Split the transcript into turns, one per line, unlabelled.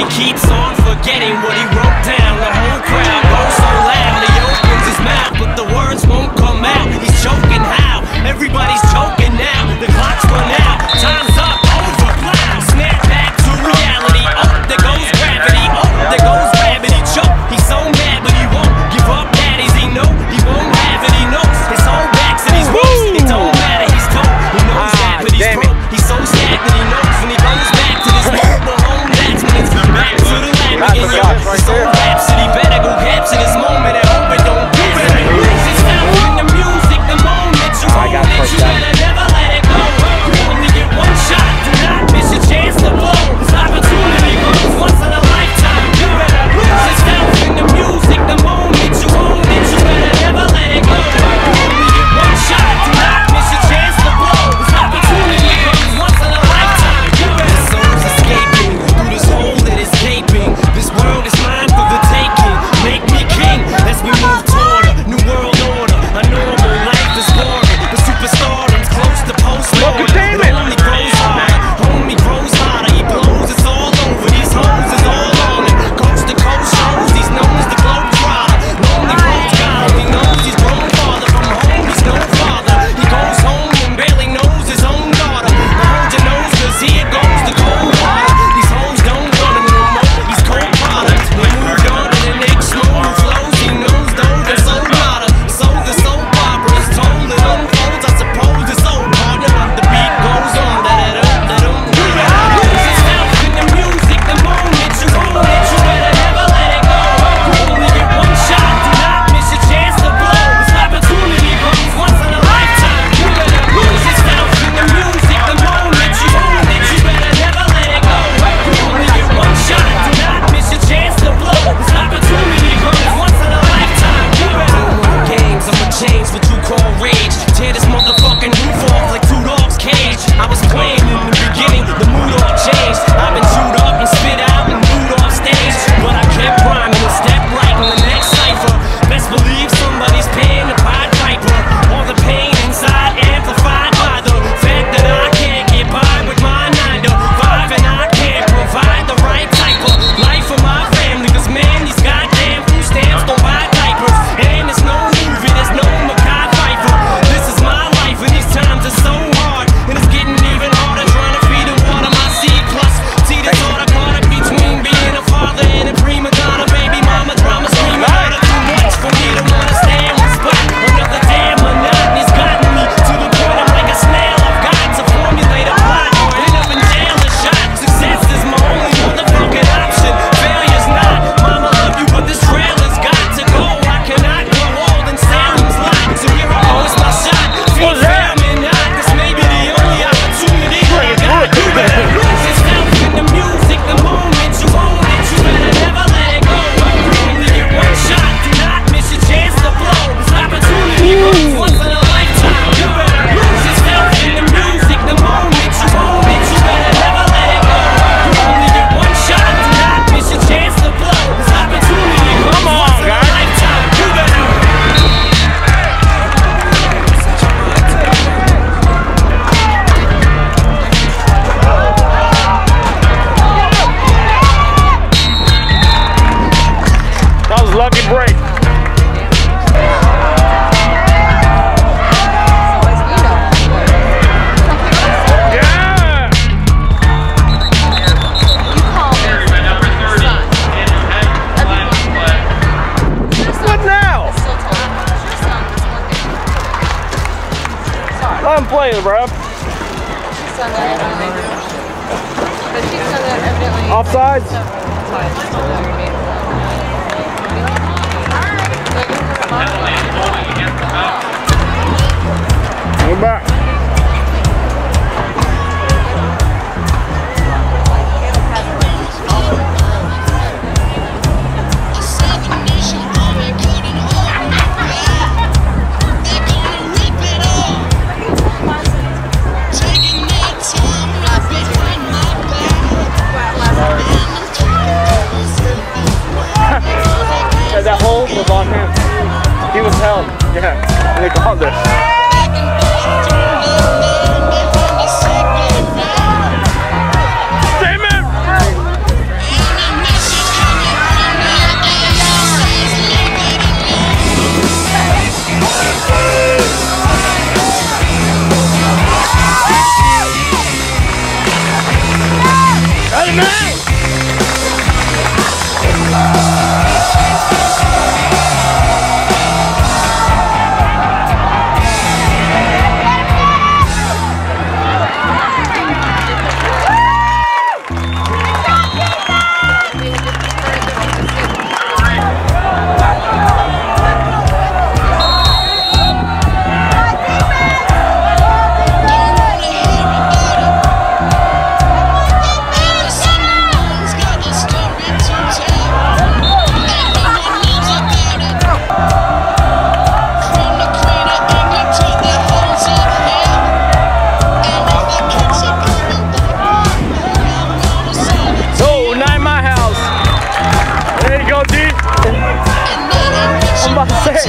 he keeps on forgetting what he wrote. Offsides? Move back. he was
held. Yeah, they called it.